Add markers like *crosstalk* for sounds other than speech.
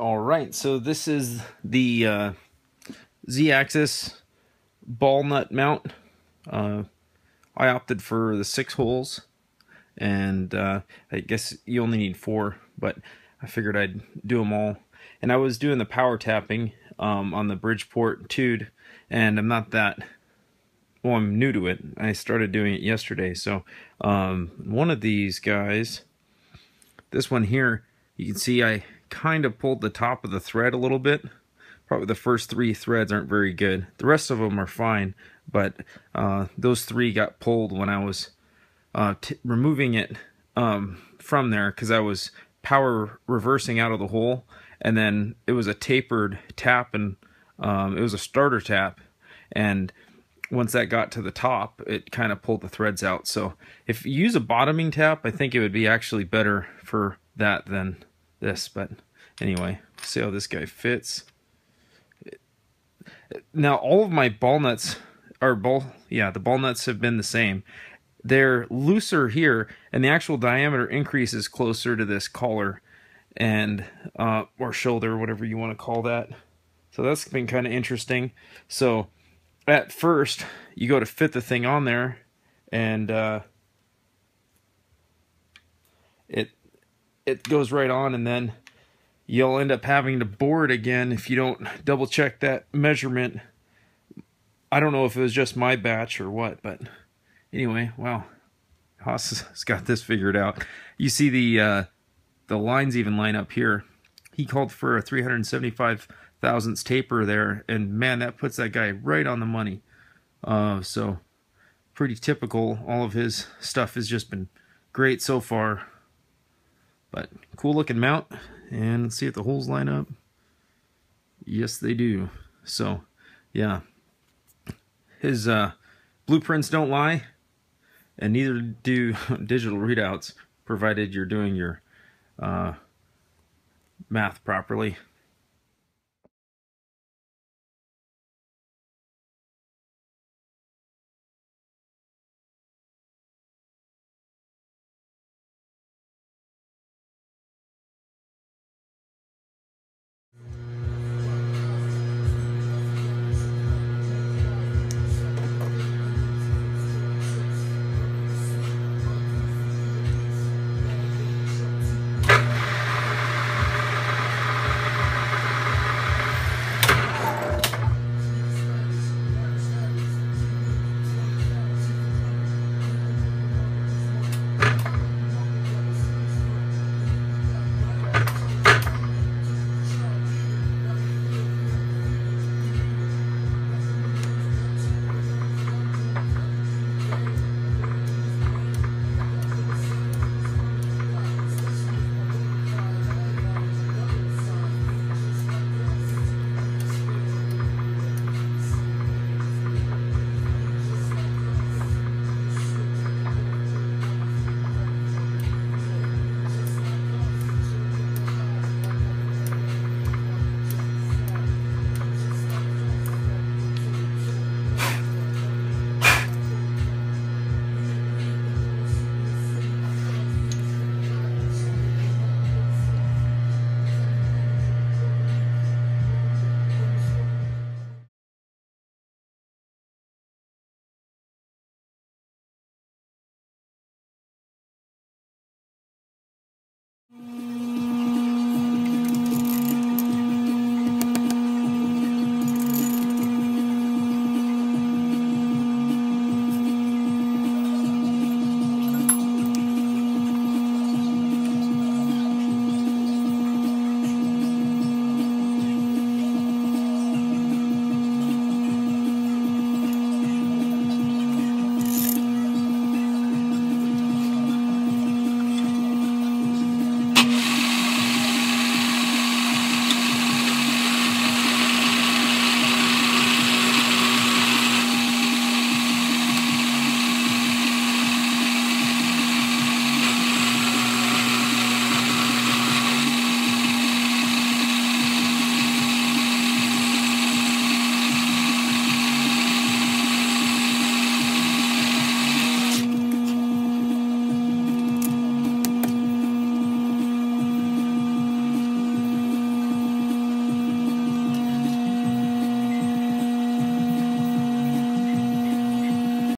All right, so this is the uh, Z-axis ball nut mount. Uh, I opted for the six holes, and uh, I guess you only need four, but I figured I'd do them all. And I was doing the power tapping um, on the Bridgeport Tude, and I'm not that well, I'm new to it. I started doing it yesterday. So um, one of these guys, this one here, you can see I kind of pulled the top of the thread a little bit. Probably the first three threads aren't very good. The rest of them are fine, but uh, those three got pulled when I was uh, removing it um, from there because I was power reversing out of the hole, and then it was a tapered tap, and um, it was a starter tap, and once that got to the top, it kind of pulled the threads out. So if you use a bottoming tap, I think it would be actually better for that than this. But anyway, see how this guy fits. Now all of my ball nuts are ball, yeah, the ball nuts have been the same. They're looser here, and the actual diameter increases closer to this collar and uh, or shoulder, whatever you want to call that. So that's been kind of interesting. So at first you go to fit the thing on there and uh, it it goes right on and then you'll end up having to it again if you don't double check that measurement I don't know if it was just my batch or what but anyway wow Hoss has got this figured out you see the uh, the lines even line up here he called for a 375 thousandths taper there, and man, that puts that guy right on the money. Uh, so pretty typical. All of his stuff has just been great so far. But cool looking mount, and let's see if the holes line up. Yes, they do. So, yeah, his uh, blueprints don't lie, and neither do *laughs* digital readouts, provided you're doing your uh, math properly.